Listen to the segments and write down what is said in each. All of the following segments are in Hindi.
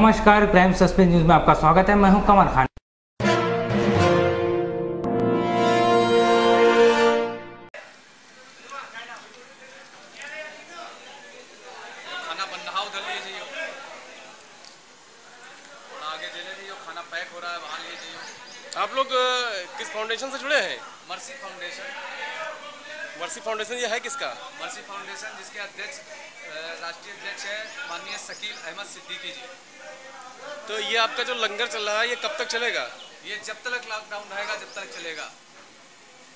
नमस्कार क्राइम सस्पेंस न्यूज़ में आपका स्वागत है। मैं हूँ कमर खान। हो है आप लोग किस फाउंडेशन से जुड़े हैं? मर्सी फाउंडेशन मर्सी फाउंडेशन ये है किसका? मर्सी फाउंडेशन जिसके अध्यक्ष राष्ट्रीय अध्यक्ष है माननीय शकील अहमद सिद्दीकी जी। तो ये आपका जो लंगर चल रहा है ये कब तक चलेगा? ये जब तक लॉकडाउन रहेगा जब तक चलेगा।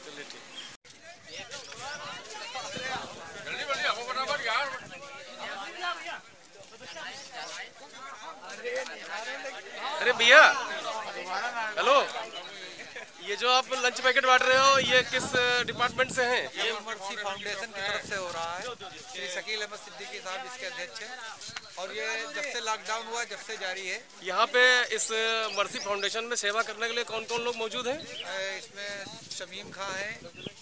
चलिए ठीक। अरे भैया हेलो। ये जो आप लंच पैकेट बांट रहे हो ये किस डिपार्टमेंट से हैं? ये मर्सी फाउंडेशन की तरफ़ से हो रहा है। श्री शकील अहमद सिद्दीकी साहब इसके अध्यक्ष हैं। और ये जब से लॉकडाउन हुआ जब से जारी है। यहाँ पे इस मर्सी फाउंडेशन में सेवा करने के लिए कौन कौन लोग मौजूद हैं? इसमें शमीम खां हैं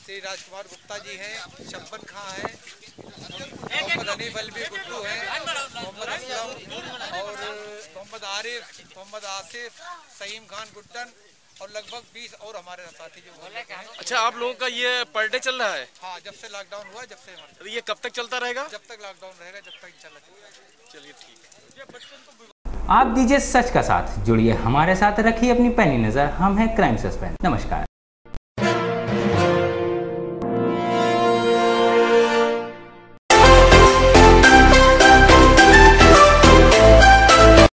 श्री राजकुमार गुप्ता जी हैं शब्बन खां हैं मोहम्मद हनीफ अलवी गुड्डू हैं मोहम्मद असलम और मोहम्मद आरिफ मोहम्मद आसिफ सईम खान गुड्डन और लगभग 20 और हमारे साथी जो अच्छा आप लोगों का ये पर डे चल रहा है? हाँ जब से लॉकडाउन हुआ जब से हमारे- तो ये कब तक चलता रहेगा? जब तक लॉकडाउन रहेगा जब तक इंशाल्लाह चलिए ठीक है। आप दीजिए सच का साथ जुड़िए हमारे साथ रखिए अपनी पैनी नज़र हम हैं क्राइम सस्पेंस नमस्कार।